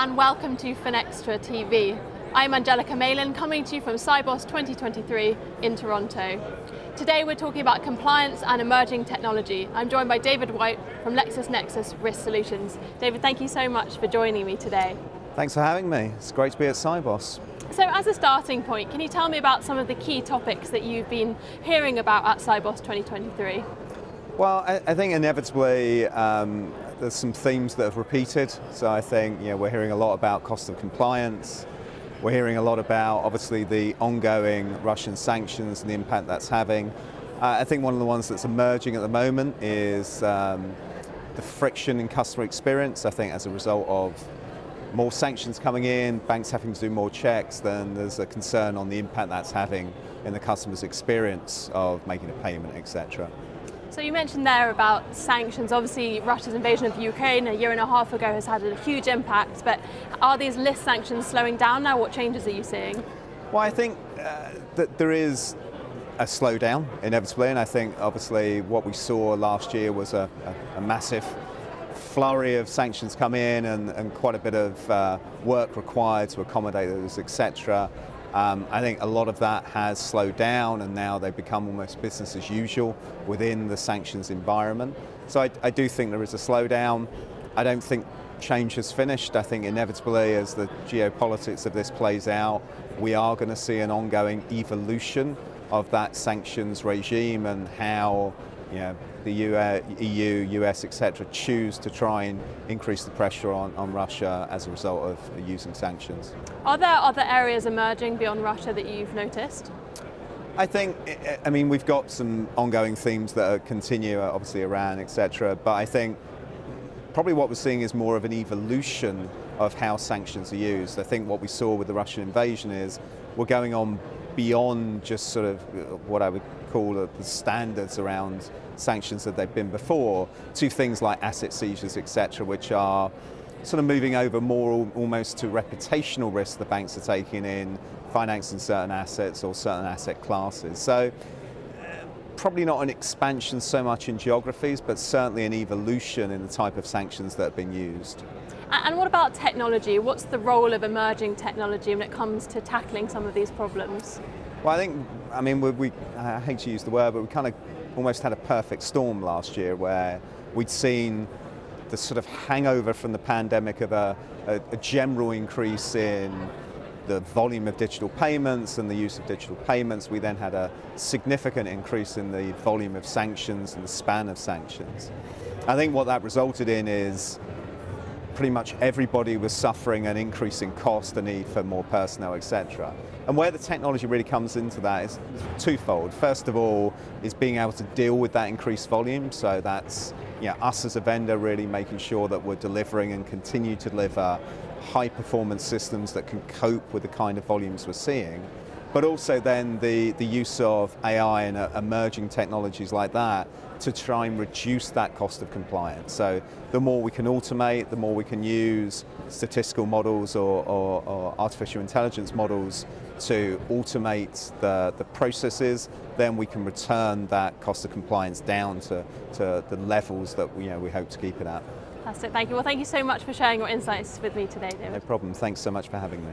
and welcome to Finextra TV. I'm Angelica Malin coming to you from Sibos 2023 in Toronto. Today we're talking about compliance and emerging technology. I'm joined by David White from LexisNexis Risk Solutions. David, thank you so much for joining me today. Thanks for having me. It's great to be at Sibos. So as a starting point, can you tell me about some of the key topics that you've been hearing about at Sibos 2023? Well, I, I think inevitably um, there's some themes that have repeated. So I think you know, we're hearing a lot about cost of compliance. We're hearing a lot about obviously the ongoing Russian sanctions and the impact that's having. Uh, I think one of the ones that's emerging at the moment is um, the friction in customer experience. I think as a result of more sanctions coming in, banks having to do more checks, then there's a concern on the impact that's having in the customer's experience of making a payment, etc. So you mentioned there about sanctions. Obviously, Russia's invasion of Ukraine a year and a half ago has had a huge impact. But are these list sanctions slowing down now? What changes are you seeing? Well, I think uh, that there is a slowdown inevitably, and I think obviously what we saw last year was a, a, a massive flurry of sanctions come in and, and quite a bit of uh, work required to accommodate those, etc. Um, I think a lot of that has slowed down and now they've become almost business as usual within the sanctions environment. So I, I do think there is a slowdown. I don't think change has finished. I think inevitably as the geopolitics of this plays out, we are going to see an ongoing evolution of that sanctions regime and how you know, the EU, US, uh, etc., choose to try and increase the pressure on, on Russia as a result of using sanctions. Are there other areas emerging beyond Russia that you've noticed? I think, I mean, we've got some ongoing themes that continue, uh, obviously Iran, etc., but I think probably what we're seeing is more of an evolution of how sanctions are used. I think what we saw with the Russian invasion is we're going on beyond just sort of uh, what I would call the standards around sanctions that they've been before to things like asset seizures, etc., which are sort of moving over more almost to reputational risk the banks are taking in financing certain assets or certain asset classes. So uh, probably not an expansion so much in geographies, but certainly an evolution in the type of sanctions that have been used. And what about technology? What's the role of emerging technology when it comes to tackling some of these problems? Well, I think, I mean, we, we, I hate to use the word, but we kind of almost had a perfect storm last year where we'd seen the sort of hangover from the pandemic of a, a, a general increase in the volume of digital payments and the use of digital payments. We then had a significant increase in the volume of sanctions and the span of sanctions. I think what that resulted in is pretty much everybody was suffering an increase in cost, the need for more personnel, etc. And where the technology really comes into that is twofold. First of all, is being able to deal with that increased volume. So that's you know, us as a vendor really making sure that we're delivering and continue to deliver high performance systems that can cope with the kind of volumes we're seeing. But also then the, the use of AI and uh, emerging technologies like that to try and reduce that cost of compliance. So the more we can automate, the more we can use statistical models or, or, or artificial intelligence models to automate the, the processes, then we can return that cost of compliance down to, to the levels that we, you know, we hope to keep it at. Fantastic, thank you. Well, thank you so much for sharing your insights with me today, David. No problem. Thanks so much for having me.